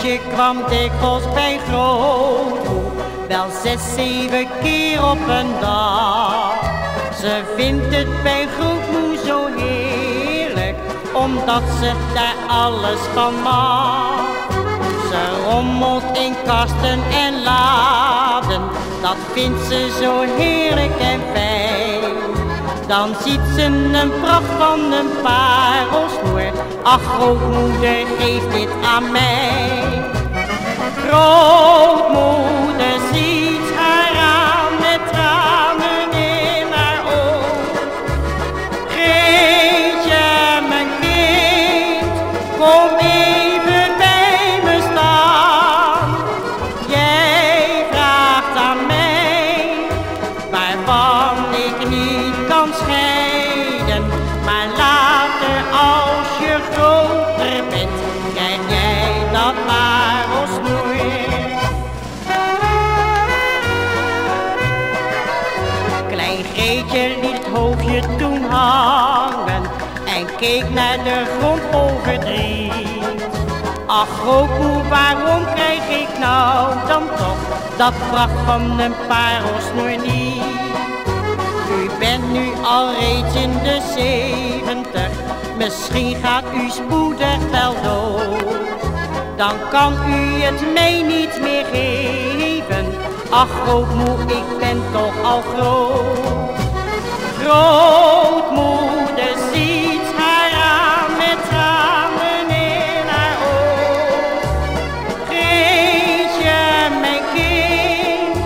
Greetje kwam dikwijls bij grootmoe, wel zes, zeven keer op een dag. Ze vindt het bij grootmoe zo heerlijk, omdat ze daar alles van mag. Ze rommelt in kasten en laden, dat vindt ze zo heerlijk en fijn. Dan ziet ze een pracht van een parelsnoer. Ach, grootmoeder, geef dit aan mij. Grootmoeder ziet haar aan met tranen in haar oog. Greetje, mijn kind, kom even bij me staan. Jij vraagt aan mij waarvan ik niet kan scheiden. Greetje liet hoofdje toen hangen en keek naar de grond vol verdriet. Ach grootmoe, waarom krijg ik nou dan toch dat pracht van een parelsnoer niet? U bent nu al reeds in de zeventig, misschien gaat u spoedig wel dood. Dan kan u het mij niet meer geven, ach grootmoe, ik ben toch al groot. Grootmoeder ziet haar aan met tranen in haar oog. Greetje, mijn kind,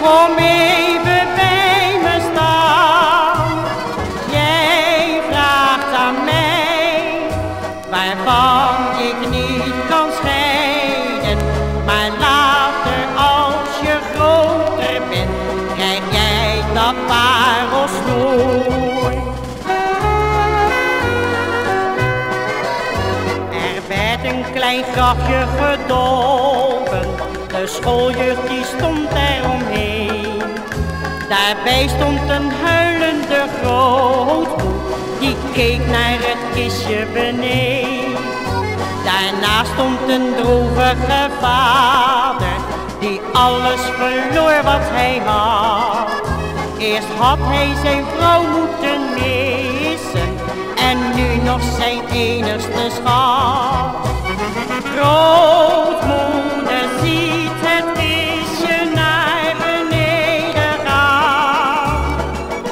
kom even bij me staan. Jij vraagt aan mij, waarvan grafje gedolven, de schooljeugd die stond er omheen. Daarbij stond een huilende grootmoe, die keek naar het kistje beneden. Daarna stond een droevige vader, die alles verloor wat hij had. Eerst had hij zijn vrouw moeten missen, en nu nog zijn enigste schat. Grootmoeder ziet het kistje naar beneden gaan.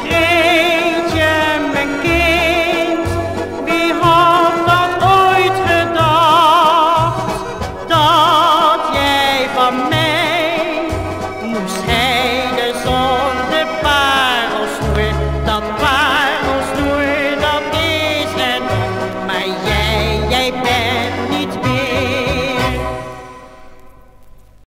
Greetje, mijn kind, wie had dat ooit gedacht? Dat jij van mij moest heiden zonder parelsnoer. Dat parelsnoer, dat is het, maar jij.